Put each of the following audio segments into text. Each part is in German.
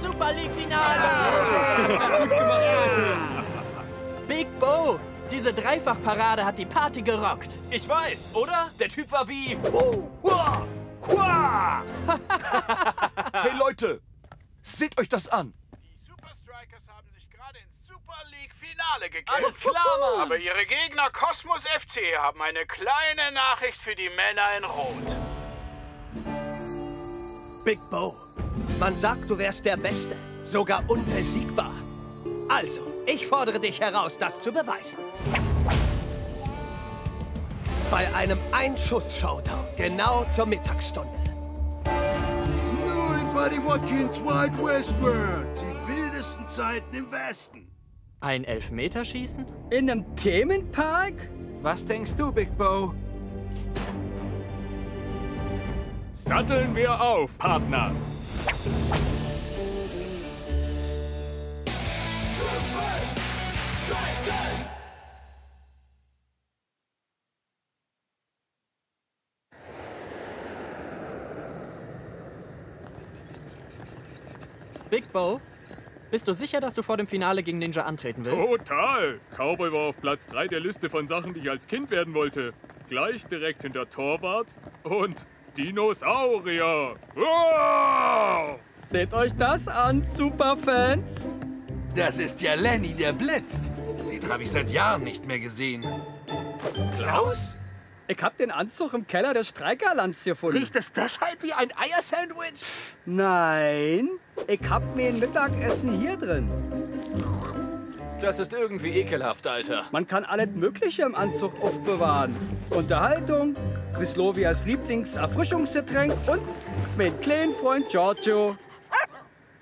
Super League Finale! Big Bo, diese Dreifachparade hat die Party gerockt. Ich weiß, oder? Der Typ war wie... Hua, hua. Hey Leute, seht euch das an. Die Super Strikers haben sich gerade ins Super League Finale gekämpft. Alles klar, Mann! Aber ihre Gegner Kosmos FC haben eine kleine Nachricht für die Männer in Rot. Big Bo, man sagt, du wärst der Beste, sogar unbesiegbar. Also, ich fordere dich heraus, das zu beweisen. Bei einem Einschuss-Showdown, genau zur Mittagsstunde. Nur in Buddy Watkins Wild West World. Die wildesten Zeiten im Westen. Ein Elfmeterschießen? In einem Themenpark? Was denkst du, Big Bo? Satteln wir auf, Partner! Big Bo, bist du sicher, dass du vor dem Finale gegen Ninja antreten willst? Total! Cowboy war auf Platz 3 der Liste von Sachen, die ich als Kind werden wollte. Gleich direkt hinter Torwart und Dinosaurier. Wow! Seht euch das an, Superfans! Das ist ja Lenny der Blitz. Den habe ich seit Jahren nicht mehr gesehen. Klaus? Ich hab den Anzug im Keller des Streikerlands gefunden. Riecht es deshalb wie ein Eiersandwich? Nein, ich hab mir ein Mittagessen hier drin. Das ist irgendwie ekelhaft, Alter. Man kann alles Mögliche im Anzug aufbewahren. Unterhaltung, Wislovias Lieblingserfrischungsgetränk und mein kleinen Freund Giorgio.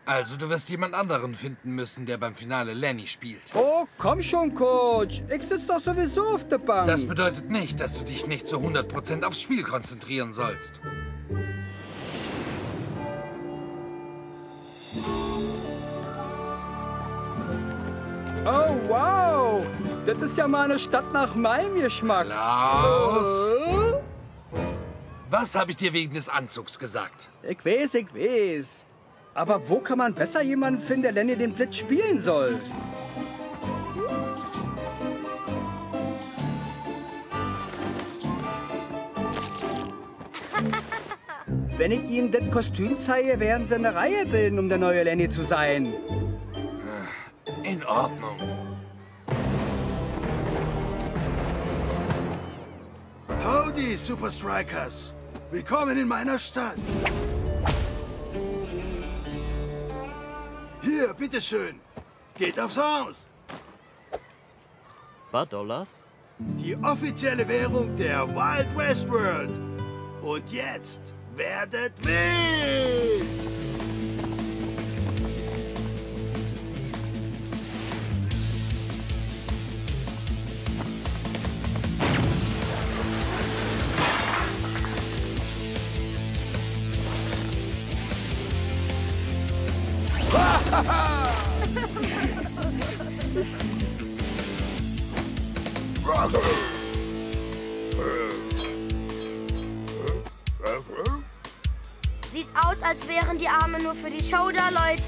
Also du wirst jemand anderen finden müssen, der beim Finale Lenny spielt. Oh, komm schon, Coach. Ich sitz doch sowieso auf der Bank. Das bedeutet nicht, dass du dich nicht zu 100% aufs Spiel konzentrieren sollst. oh, wow. Das ist ja mal eine Stadt nach meinem Geschmack. Klaus! Äh? Was habe ich dir wegen des Anzugs gesagt? Ich weiß, ich weiß. Aber wo kann man besser jemanden finden, der Lenny den Blitz spielen soll? Wenn ich Ihnen das Kostüm zeige, werden Sie eine Reihe bilden, um der neue Lenny zu sein. In Ordnung. Howdy, Super Strikers. Willkommen in meiner Stadt. Hier, bitteschön. Geht aufs Haus. War Dollars? Die offizielle Währung der Wild West World. Und jetzt werdet wild!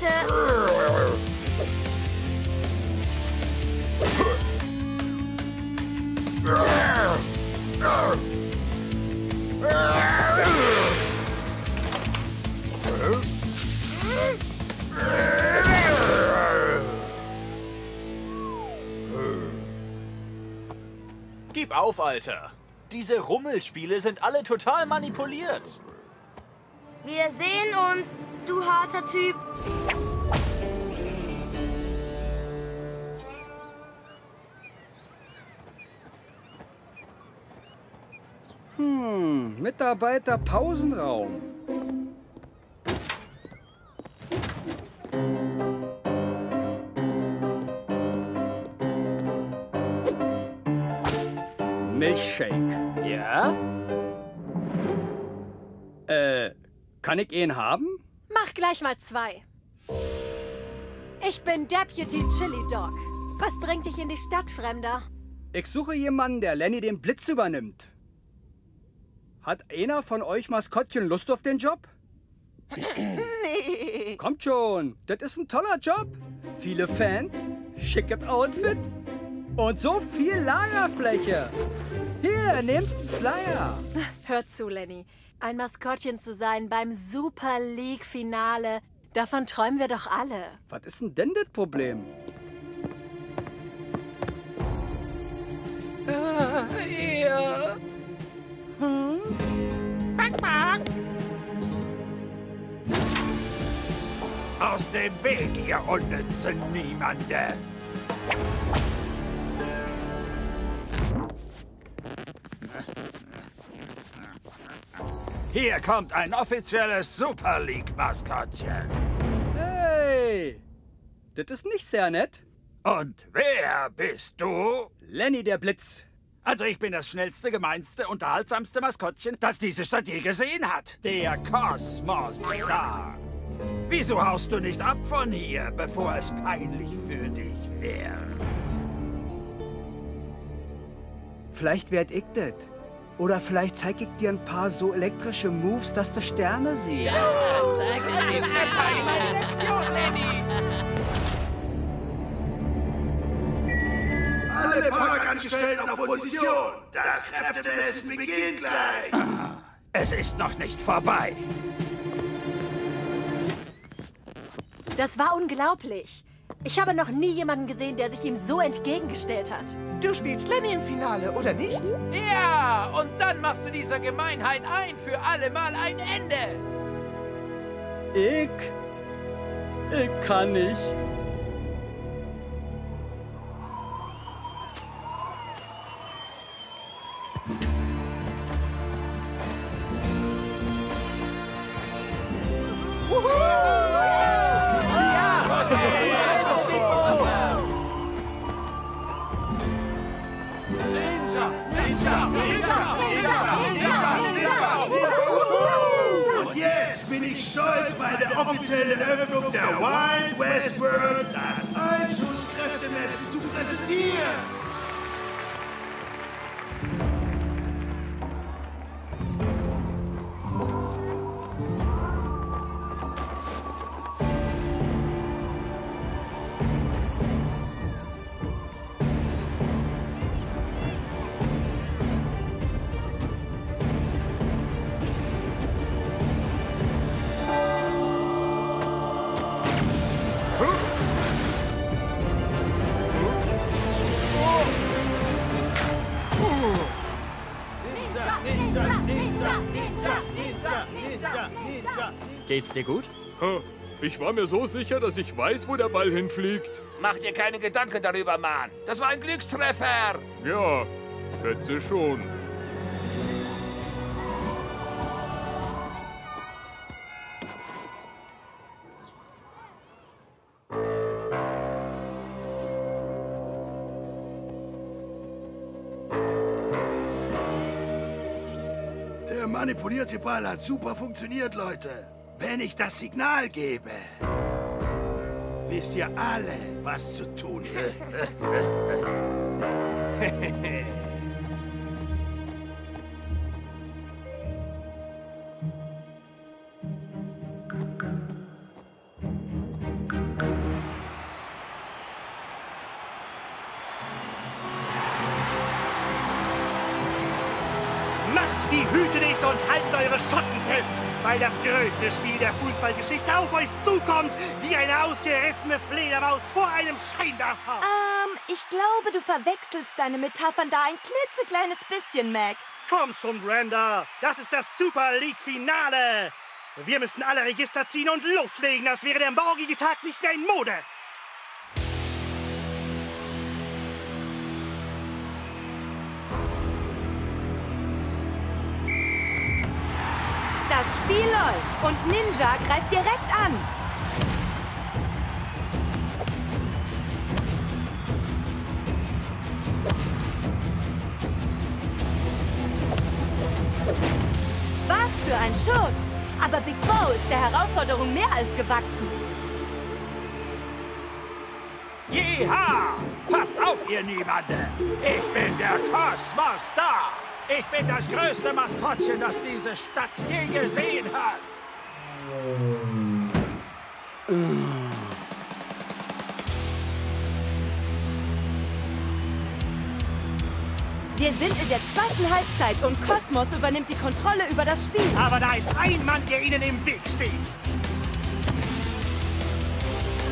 Leute. Gib auf, Alter. Diese Rummelspiele sind alle total manipuliert. Wir sehen uns, du harter Typ. Hm, Mitarbeiter Pausenraum. Milchshake. Ja? Äh, kann ich ihn haben? Mach gleich mal zwei. Ich bin Deputy Chili Dog. Was bringt dich in die Stadt, Fremder? Ich suche jemanden, der Lenny den Blitz übernimmt. Hat einer von euch Maskottchen Lust auf den Job? nee. Kommt schon, das ist ein toller Job. Viele Fans, schickes Outfit und so viel Lagerfläche. Hier, nehmt einen Flyer. Hör zu, Lenny. Ein Maskottchen zu sein beim Super League-Finale, davon träumen wir doch alle. Was ist denn denn das Problem? Ah, ja. Hm? Bang, bang. Aus dem Weg, ihr unnützen Niemande! Hier kommt ein offizielles Super League-Maskottchen. Hey, das ist nicht sehr nett. Und wer bist du? Lenny der Blitz. Also ich bin das schnellste, gemeinste, unterhaltsamste Maskottchen, das diese Stadt je gesehen hat. Der Kosmos Star. Wieso haust du nicht ab von hier, bevor es peinlich für dich wird? Vielleicht werd ich das. Oder vielleicht zeig ich dir ein paar so elektrische Moves, dass du Sterne siehst. Ja, zeig es ihm. Erteile meine Lektion, Lenny. Alle Parkangestellten auf Position. Das Kräftemessen beginnt gleich. Es ist noch nicht vorbei. Das war unglaublich. Ich habe noch nie jemanden gesehen, der sich ihm so entgegengestellt hat. Du spielst Lenny im Finale, oder nicht? Ja, und dann machst du dieser Gemeinheit ein für alle Mal ein Ende. Ich... Ich kann nicht. Offiziellen Eröffnung der Wild West World das Einschusskräftemessen zu präsentieren. Geht's dir gut? Ich war mir so sicher, dass ich weiß, wo der Ball hinfliegt. Mach dir keine Gedanken darüber, Mann. Das war ein Glückstreffer. Ja, schätze schon. Der manipulierte Ball hat super funktioniert, Leute. Wenn ich das Signal gebe, wisst ihr alle, was zu tun ist. weil das größte Spiel der Fußballgeschichte auf euch zukommt, wie eine ausgerissene Fledermaus vor einem Scheinwerfer. Ähm, ich glaube, du verwechselst deine Metaphern da ein klitzekleines bisschen, Mac. Komm schon, Brenda, das ist das Super League-Finale. Wir müssen alle Register ziehen und loslegen, als wäre der morgige Tag nicht mehr in Mode. Das Spiel läuft und Ninja greift direkt an. Was für ein Schuss! Aber Big Bo ist der Herausforderung mehr als gewachsen. Jeha! Passt auf, ihr Niemande! Ich bin der Kosmos Star! Ich bin das größte Maskottchen, das diese Stadt je gesehen hat! Wir sind in der zweiten Halbzeit und Kosmos übernimmt die Kontrolle über das Spiel. Aber da ist ein Mann, der ihnen im Weg steht.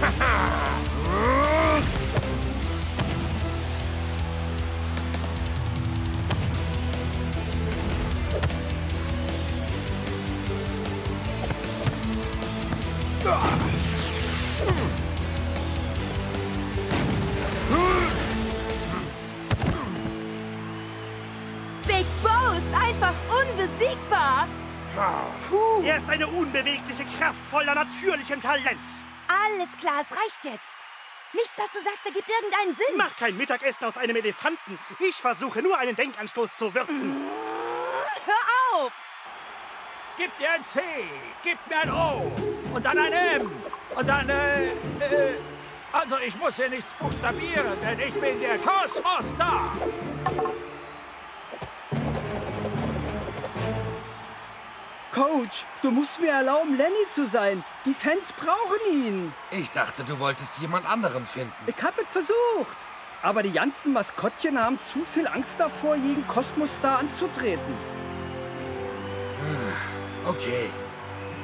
Big natürlichem Talent. Alles klar, es reicht jetzt. Nichts, was du sagst, ergibt irgendeinen Sinn. Mach kein Mittagessen aus einem Elefanten. Ich versuche nur einen Denkanstoß zu würzen. Hör auf! Gib mir ein C, gib mir ein O und dann ein M und dann, äh, äh, also ich muss hier nichts buchstabieren, denn ich bin der Kosmos-Star. Coach, du musst mir erlauben, Lenny zu sein. Die Fans brauchen ihn. Ich dachte, du wolltest jemand anderen finden. Ich hab es versucht. Aber die ganzen Maskottchen haben zu viel Angst davor, jeden Kosmos-Star anzutreten. Okay.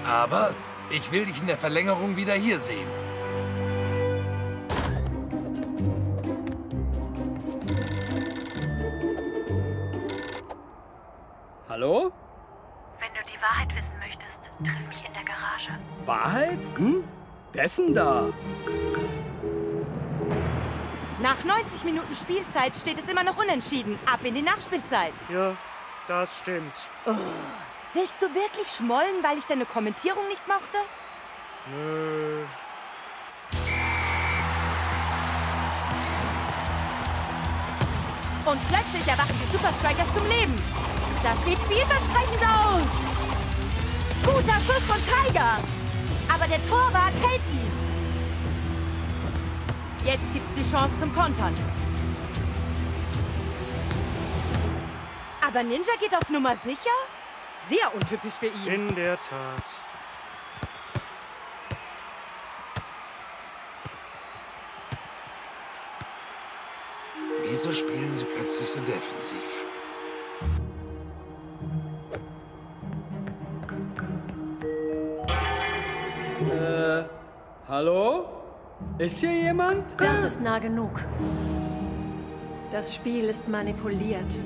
Aber ich will dich in der Verlängerung wieder hier sehen. Hallo? Triff mich in der Garage. Wahrheit? Hm? Denn da? Nach 90 Minuten Spielzeit steht es immer noch unentschieden. Ab in die Nachspielzeit. Ja, das stimmt. Oh. Willst du wirklich schmollen, weil ich deine Kommentierung nicht mochte? Nö. Und plötzlich erwachen die Super Strikers zum Leben. Das sieht vielversprechend aus. Guter Schuss von Tiger. Aber der Torwart hält ihn. Jetzt gibt's die Chance zum Kontern. Aber Ninja geht auf Nummer sicher? Sehr untypisch für ihn. In der Tat. Wieso spielen sie plötzlich so defensiv? Hallo? Ist hier jemand? Das ist nah genug. Das Spiel ist manipuliert.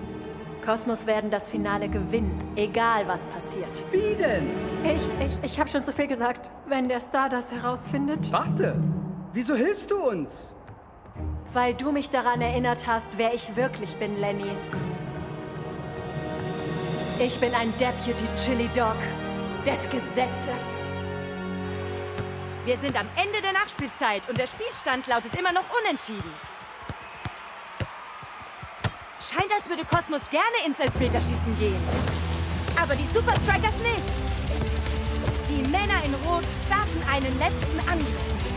Kosmos werden das Finale gewinnen, egal was passiert. Wie denn? Ich, ich, ich habe schon zu viel gesagt. Wenn der Star das herausfindet. Warte! Wieso hilfst du uns? Weil du mich daran erinnert hast, wer ich wirklich bin, Lenny. Ich bin ein Deputy Chili Dog des Gesetzes. Wir sind am Ende der Nachspielzeit und der Spielstand lautet immer noch unentschieden. Scheint, als würde Kosmos gerne ins Elfmeterschießen gehen. Aber die Super Strikers nicht. Die Männer in Rot starten einen letzten Angriff.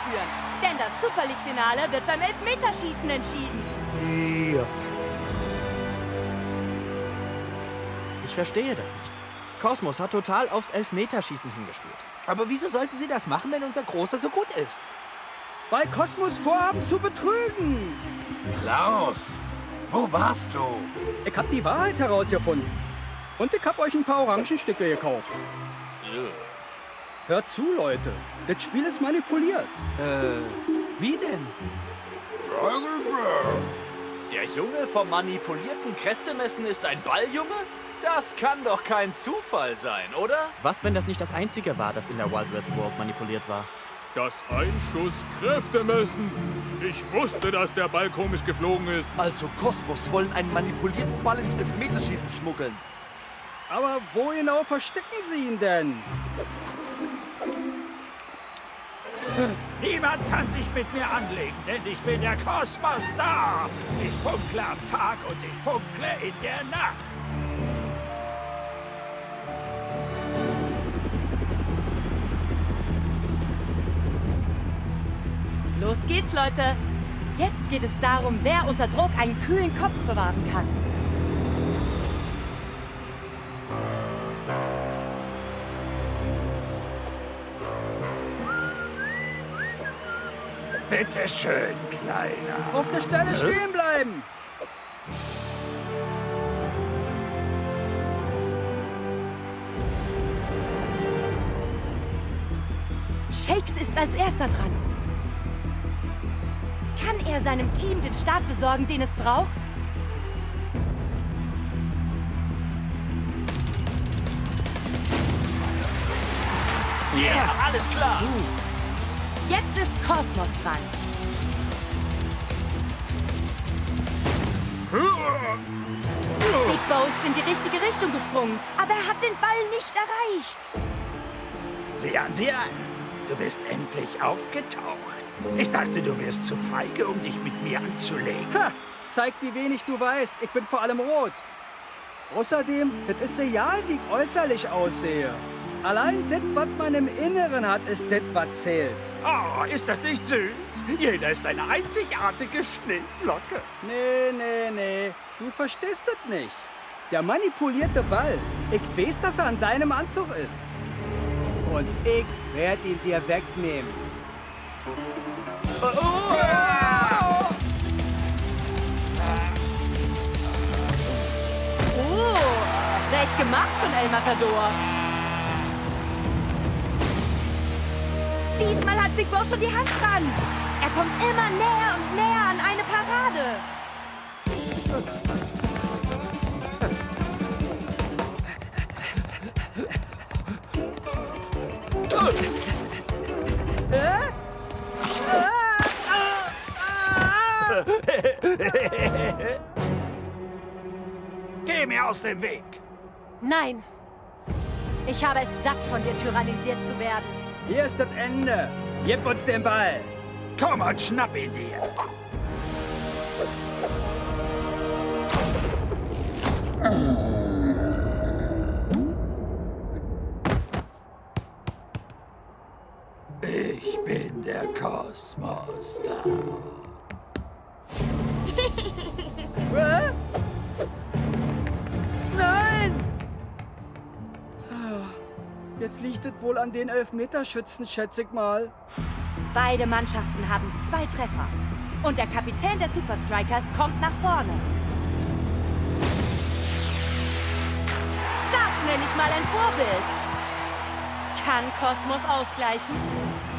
Auszuführen. Denn das Super League-Finale wird beim Elfmeterschießen entschieden. Yep. Ich verstehe das nicht. Kosmos hat total aufs Elfmeterschießen hingespielt. Aber wieso sollten sie das machen, wenn unser Großer so gut ist? Weil Kosmos vorhaben zu betrügen. Klaus, wo warst du? Ich hab die Wahrheit herausgefunden. Und ich hab euch ein paar Orangenstücke gekauft. Hört zu, Leute. Das Spiel ist manipuliert. Äh, wie denn? Der Junge vom manipulierten Kräftemessen ist ein Balljunge? Das kann doch kein Zufall sein, oder? Was, wenn das nicht das Einzige war, das in der Wild West World manipuliert war? Das Einschuss Kräftemessen. Ich wusste, dass der Ball komisch geflogen ist. Also Kosmos wollen einen manipulierten Ball ins Elfmeterschießen schmuggeln. Aber wo genau verstecken sie ihn denn? Niemand kann sich mit mir anlegen, denn ich bin der Cosmos Star. Ich funkle am Tag und ich funkle in der Nacht. Los geht's, Leute. Jetzt geht es darum, wer unter Druck einen kühlen Kopf bewahren kann. Bitte schön, Kleiner. Auf der Stelle stehen bleiben! Shakes ist als erster dran. Kann er seinem Team den Start besorgen, den es braucht? Ja, yeah, alles klar. Jetzt ist Kosmos dran. Big Bo ist in die richtige Richtung gesprungen, aber er hat den Ball nicht erreicht. Sieh an, sieh an. Du bist endlich aufgetaucht. Ich dachte, du wärst zu feige, um dich mit mir anzulegen. Ha! Zeig, wie wenig du weißt. Ich bin vor allem rot. Außerdem, das ist egal, wie ich äußerlich aussehe. Allein das, was man im Inneren hat, ist das, was zählt. Oh, ist das nicht süß? Jeder ist eine einzigartige Schneeflocke. Nee, nee, nee. Du verstehst das nicht. Der manipulierte Ball. Ich weiß, dass er an deinem Anzug ist. Und ich werde ihn dir wegnehmen. Oh, frech gemacht von El Matador. Diesmal hat Big Bo schon die Hand dran. Er kommt immer näher und näher an eine Parade. Geh mir aus dem Weg. Nein. Ich habe es satt, von dir tyrannisiert zu werden. Hier ist das Ende. Gib uns den Ball. Komm und schnapp ihn dir. Wohl an den Elfmeterschützen, schätze ich mal. Beide Mannschaften haben zwei Treffer. Und der Kapitän der Super Strikers kommt nach vorne. Das nenne ich mal ein Vorbild. Kann Kosmos ausgleichen?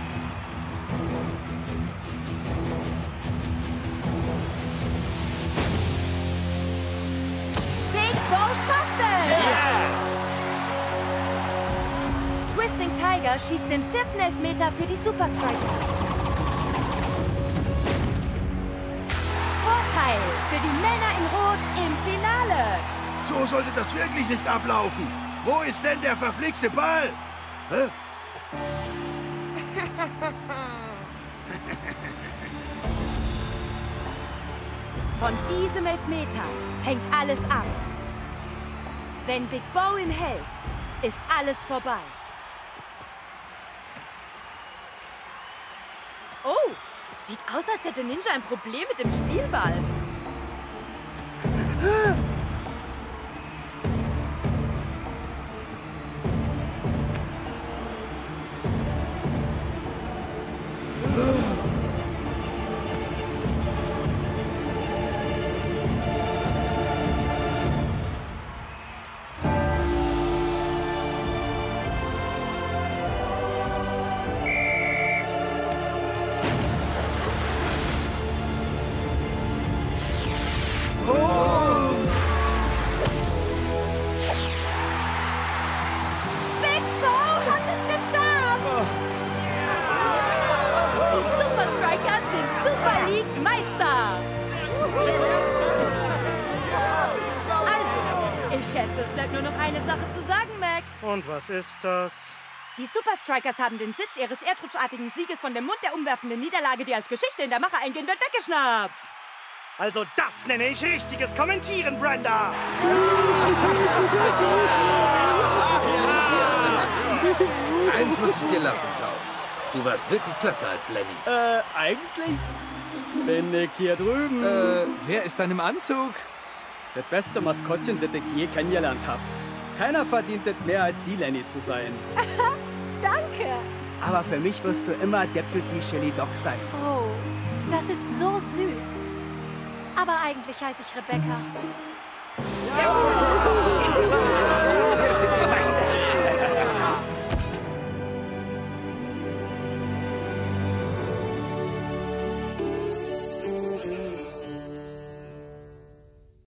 Twisting Tiger schießt den vierten Elfmeter für die Super Strikers. Vorteil für die Männer in Rot im Finale. So sollte das wirklich nicht ablaufen. Wo ist denn der verflixte Ball? Hä? Von diesem Elfmeter hängt alles ab. Wenn Big Bo ihn hält, ist alles vorbei. Oh, sieht aus, als hätte Ninja ein Problem mit dem Spielball. Und was ist das? Die Super Strikers haben den Sitz ihres erdrutschartigen Sieges von dem Mund der umwerfenden Niederlage, die als Geschichte in der Mache eingehen wird, weggeschnappt. Also das nenne ich richtiges Kommentieren, Brenda. Eins muss ich dir lassen, Klaus. Du warst wirklich klasse als Lenny. Äh, eigentlich bin ich hier drüben. Äh, wer ist dann im Anzug? Das beste Maskottchen, das ich je kennengelernt habe. Keiner verdient es mehr als Sie, Lenny, zu sein. Danke. Aber für mich wirst du immer Deputy Shelly Doc sein. Oh, das ist so süß. Aber eigentlich heiße ich Rebecca. Ja. Wir sind die Meister.